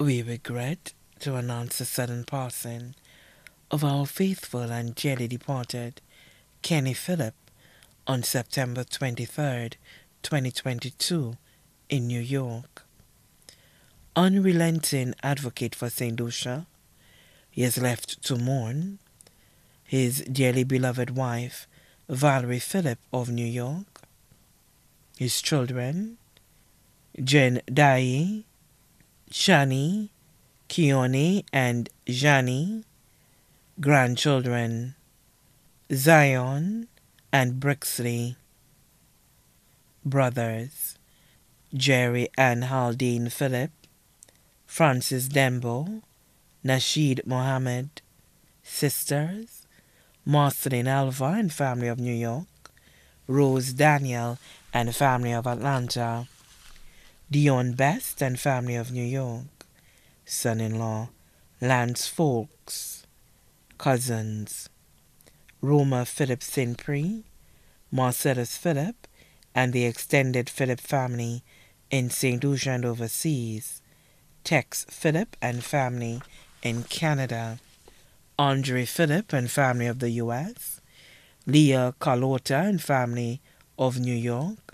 We regret to announce the sudden passing of our faithful and dearly departed Kenny Phillip on September 23rd, 2022 in New York. Unrelenting advocate for St. Lucia, he is left to mourn his dearly beloved wife, Valerie Phillip of New York, his children, Jen Dye, Shani, Keone, and Jani, grandchildren, Zion and Brixley, brothers, Jerry and Haldane Phillip, Francis Dembo, Nasheed Mohammed, sisters, Marceline Alva and family of New York, Rose Daniel and family of Atlanta, Dion Best and family of New York, son-in-law, Lance Folks, cousins, Roma Philip St. Prix, Marcellus Philip, and the extended Philip family in St. Lucia and overseas, Tex Philip and family in Canada, Andre Philip and family of the U.S., Leah Carlotta and family of New York,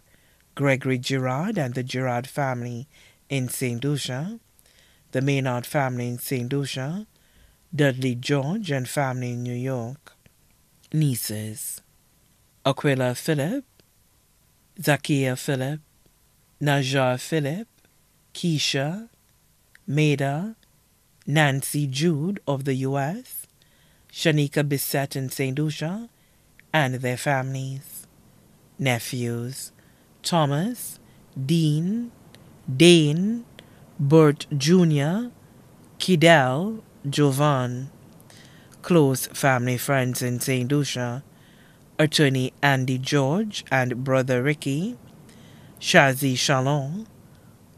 Gregory Girard and the Girard family in St. Lucia, the Maynard family in St. Lucia, Dudley George and family in New York. Nieces Aquila Philip, Zakia Philip, Najar Philip, Keisha, Maida, Nancy Jude of the U.S., Shanika Bissett in St. Lucia, and their families. Nephews Thomas, Dean, Dane, Bert Jr., Kidel, Jovan, close family friends in St. Lucia, attorney Andy George and brother Ricky, Shazi Shalom,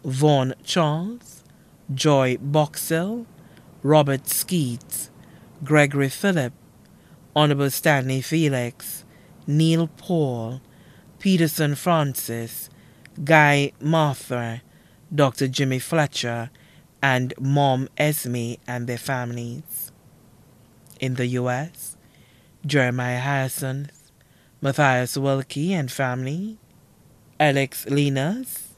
Vaughn Charles, Joy Boxell, Robert Skeets, Gregory Phillip, Honorable Stanley Felix, Neil Paul, Peterson Francis, Guy Martha, Dr. Jimmy Fletcher, and Mom Esme and their families. In the U.S., Jeremiah Harrison, Matthias Wilkie and family, Alex Linas,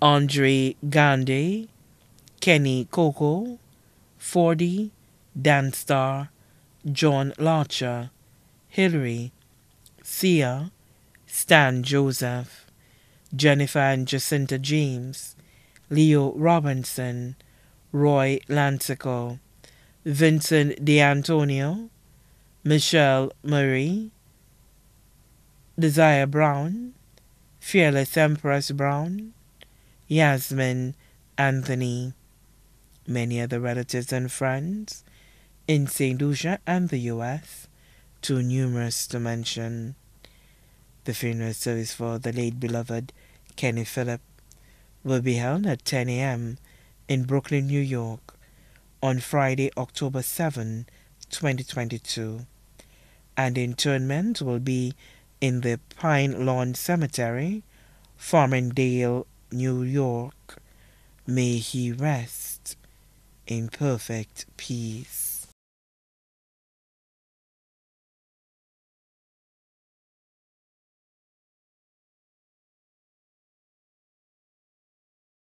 Andre Gandhi, Kenny Coco, Fordy, Dan Danstar, John Larcher, Hillary, Sia, Stan Joseph, Jennifer and Jacinta James, Leo Robinson, Roy Lancico, Vincent D'Antonio, Michelle Murray, Desire Brown, Fearless Empress Brown, Yasmin Anthony, many other relatives and friends in St. Lucia and the U.S., too numerous to mention the funeral service for the late beloved Kenny Phillip will be held at 10 a.m. in Brooklyn, New York on Friday, October 7, 2022. And interment will be in the Pine Lawn Cemetery, Farmingdale, New York. May he rest in perfect peace.